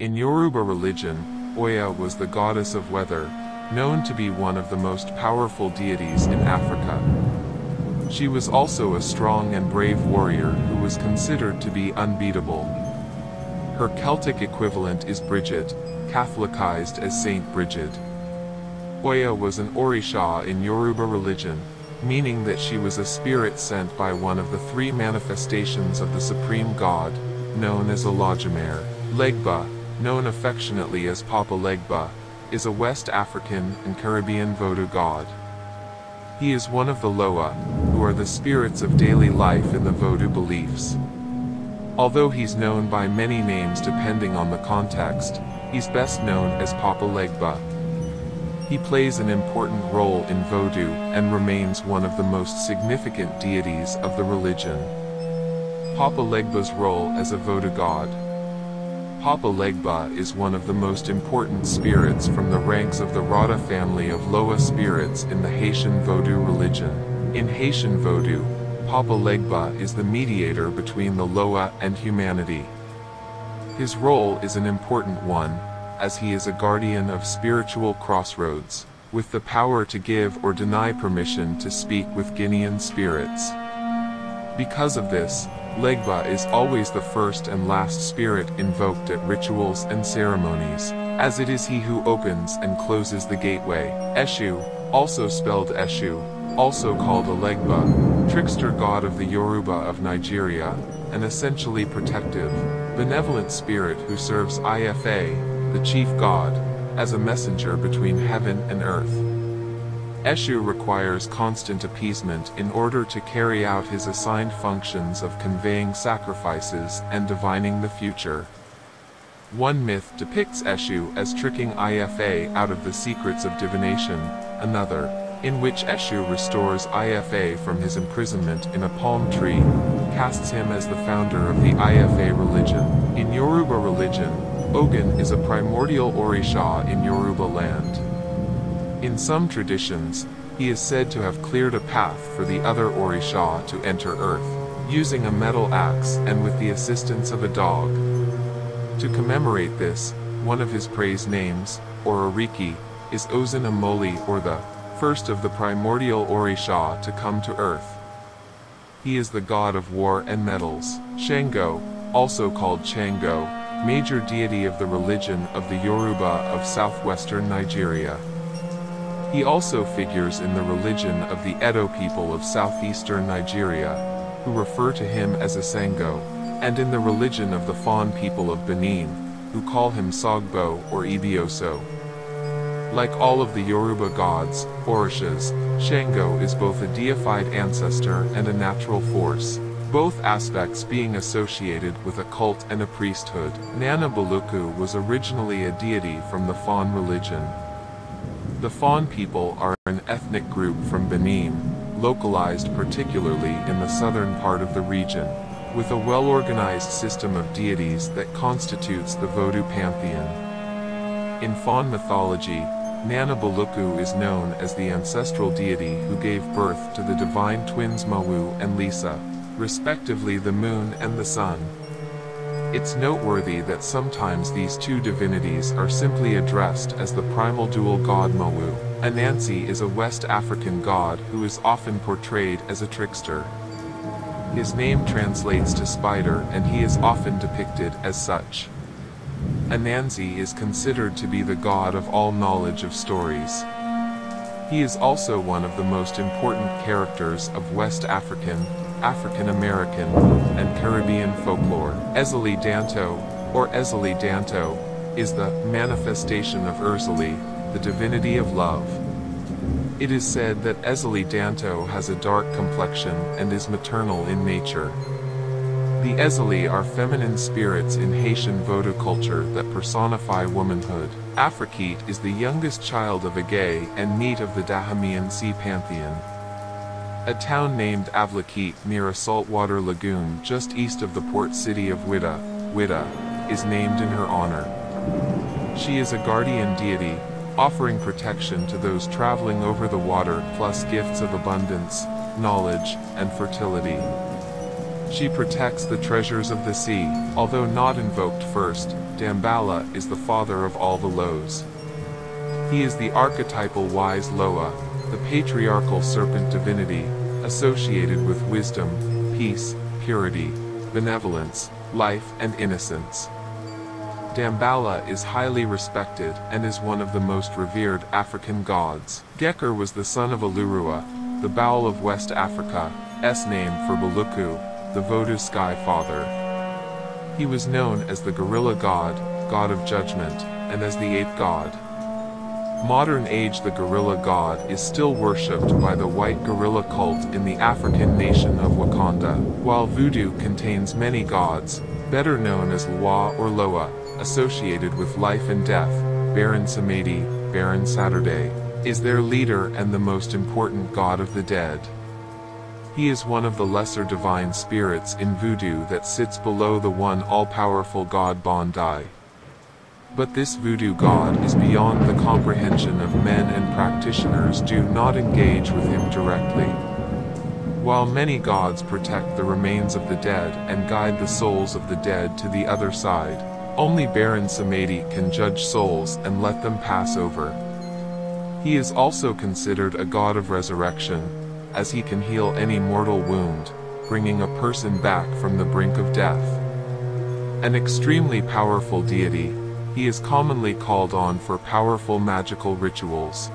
In Yoruba religion, Oya was the goddess of weather, known to be one of the most powerful deities in Africa. She was also a strong and brave warrior who was considered to be unbeatable. Her Celtic equivalent is Bridget, Catholicized as Saint Bridget. Oya was an Orisha in Yoruba religion, meaning that she was a spirit sent by one of the three manifestations of the supreme god, known as Olodumare. Legba, known affectionately as Papa Legba, is a West African and Caribbean Vodou god. He is one of the Loa, who are the spirits of daily life in the Vodou beliefs. Although he's known by many names depending on the context, he's best known as Papa Legba. He plays an important role in Vodou and remains one of the most significant deities of the religion. Papa Legba's role as a Vodou god Papa Legba is one of the most important spirits from the ranks of the Rada family of Loa spirits in the Haitian Vodou religion. In Haitian Vodou, Papa Legba is the mediator between the Loa and humanity. His role is an important one, as he is a guardian of spiritual crossroads, with the power to give or deny permission to speak with Guinean spirits. Because of this, Legba is always the first and last spirit invoked at rituals and ceremonies, as it is he who opens and closes the gateway. Eshu, also spelled Eshu, also called Alegba, trickster god of the Yoruba of Nigeria, an essentially protective, benevolent spirit who serves Ifa, the chief god, as a messenger between heaven and earth. Eshu requires constant appeasement in order to carry out his assigned functions of conveying sacrifices and divining the future. One myth depicts Eshu as tricking Ifa out of the secrets of divination, another, in which Eshu restores Ifa from his imprisonment in a palm tree, casts him as the founder of the Ifa religion. In Yoruba religion, Ogun is a primordial Orisha in Yoruba land. In some traditions, he is said to have cleared a path for the other Orisha to enter Earth, using a metal axe and with the assistance of a dog. To commemorate this, one of his praise names, or Oriki, is Ozin Amoli or the first of the primordial Orisha to come to Earth. He is the god of war and metals. Shango, also called Chango, major deity of the religion of the Yoruba of southwestern Nigeria. He also figures in the religion of the Edo people of southeastern Nigeria, who refer to him as Asango, and in the religion of the Fon people of Benin, who call him Sogbo or Hevioso. Like all of the Yoruba gods, Orishas, Shango is both a deified ancestor and a natural force, both aspects being associated with a cult and a priesthood. Nana Buluku was originally a deity from the Fon religion, the Fon people are an ethnic group from Benin, localized particularly in the southern part of the region, with a well-organized system of deities that constitutes the Vodou pantheon. In Fon mythology, Nana Buluku is known as the ancestral deity who gave birth to the divine twins Mawu and Lisa, respectively the moon and the sun. It's noteworthy that sometimes these two divinities are simply addressed as the primal dual god Mawu. Anansi is a West African god who is often portrayed as a trickster. His name translates to spider and he is often depicted as such. Anansi is considered to be the god of all knowledge of stories. He is also one of the most important characters of West African, African American, and Caribbean folklore. Ezili Danto, or Ezili Danto, is the manifestation of Erzulie, the divinity of love. It is said that Ezili Danto has a dark complexion and is maternal in nature. The Ezili are feminine spirits in Haitian Vodou culture that personify womanhood. Avrekete is the youngest child of Agbe and Naete of the Dahomean Sea Pantheon. A town named Avlekete near a saltwater lagoon just east of the port city of Ouidah, Whydah, is named in her honor. She is a guardian deity, offering protection to those traveling over the water plus gifts of abundance, knowledge, and fertility. She protects the treasures of the sea, although not invoked first, Damballa is the father of all the Loas. He is the archetypal wise Loa, the patriarchal serpent divinity, associated with wisdom, peace, purity, benevolence, life and innocence. Damballa is highly respected and is one of the most revered African gods. Gekor was the son of Ulurua, the Baal of West Africa, S name for Buluku, the Vodou sky father. He was known as the gorilla god, god of judgment, and as the ape god. Modern age the gorilla god is still worshipped by the white gorilla cult in the African nation of Wakanda, while voodoo contains many gods, better known as Loa or Loa, associated with life and death, Baron Samedi, Baron Saturday, is their leader and the most important god of the dead. He is one of the lesser divine spirits in voodoo that sits below the one all-powerful god Bondye. But this voodoo god is beyond the comprehension of men and practitioners do not engage with him directly. While many gods protect the remains of the dead and guide the souls of the dead to the other side, only Baron Samedi can judge souls and let them pass over. He is also considered a god of resurrection, as he can heal any mortal wound, bringing a person back from the brink of death. An extremely powerful deity, he is commonly called on for powerful magical rituals,